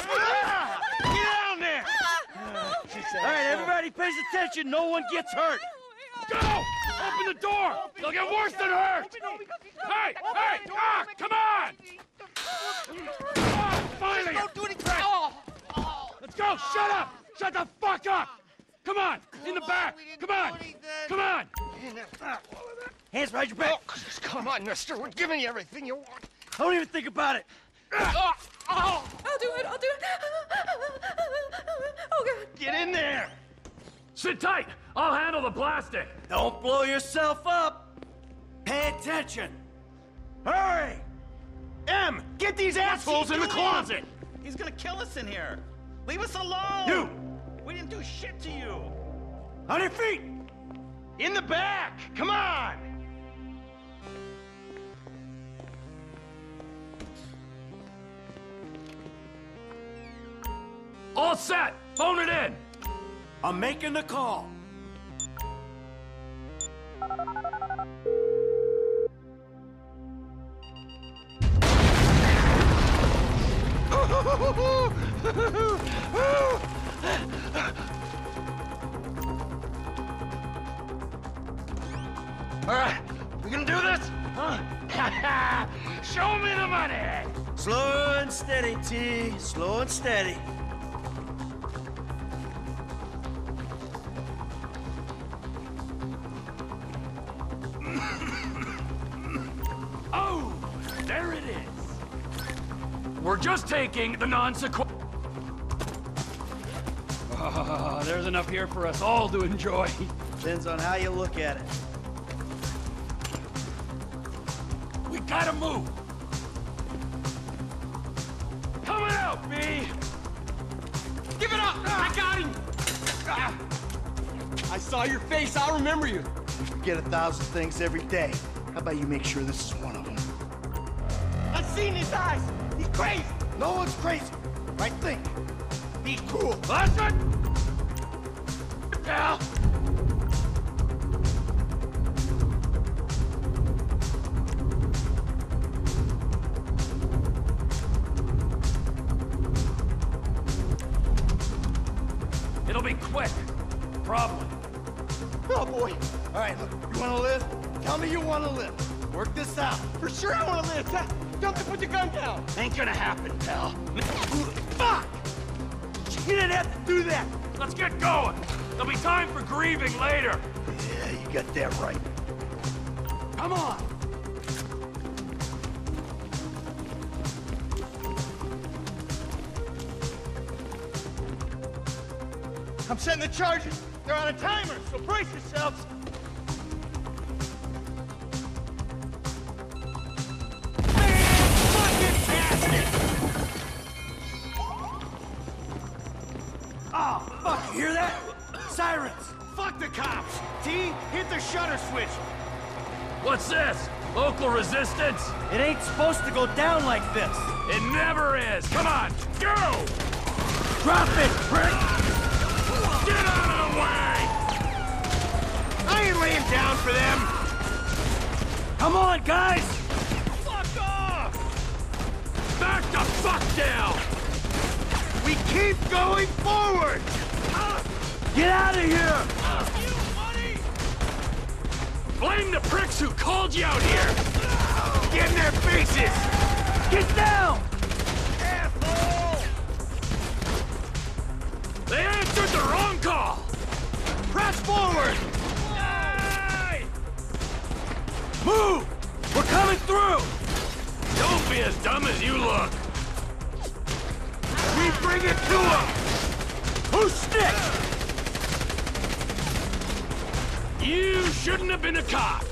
Ah! Get down there! All right, everybody pays attention. No one gets hurt. Go! Open the door! They'll get worse than hurt! Hey! Hey! Ah! Come on! Ah, finally! Don't do anything. Let's go! Shut up! Shut the fuck up! Come on! In the back! Come on! Come on! Hands behind your back. Come on, mister. We're giving you everything you want. Don't even think about it. I'll do it. I'll do it. Oh god. Get in there. Sit tight! I'll handle the plastic! Don't blow yourself up. Pay attention. Hurry. M! Get these assholes in the closet! He's gonna kill us in here. Leave us alone. You. We didn't do shit to you. On your feet. In the back! Come on! All set! Phone it in! I'm making the call. All right, we gonna do this? Huh? Show me the money! Slow and steady, T. Slow and steady. We're just taking the non-sequ... Ah, there's enough here for us all to enjoy. Depends on how you look at it. We gotta move. Coming out, B. Give it up! I got him! Ah. I saw your face. I'll remember you. You forget a thousand things every day. How about you make sure this is one of them? I've seen his eyes. Crazy. No one's crazy. Right think. Be cool. Listen! Pal! It'll be quick. Probably. Oh boy. All right, look. You want to live? Tell me you want to live. Work this out. For sure, I want to live. Don't put your gun down. Ain't gonna happen, pal. Fuck! You didn't have to do that. Let's get going. There'll be time for grieving later. Yeah, you got that right. Come on. I'm setting the charges. They're on a timer, so brace yourselves. Sirens. Fuck the cops. T, hit the shutter switch. What's this? Local resistance? It ain't supposed to go down like this. It never is. Come on, go! Drop it, prick! Get out of the way! I ain't laying down for them. Come on, guys! Fuck off! Back the fuck down! We keep going forward. Get out of here! Blame the pricks who called you out here! Get in their faces. Get down! They answered the wrong call! Press forward. Hey! Move! We're coming through! Don't be as dumb as you look! We bring it to them. Who's stick? You shouldn't have been a cop!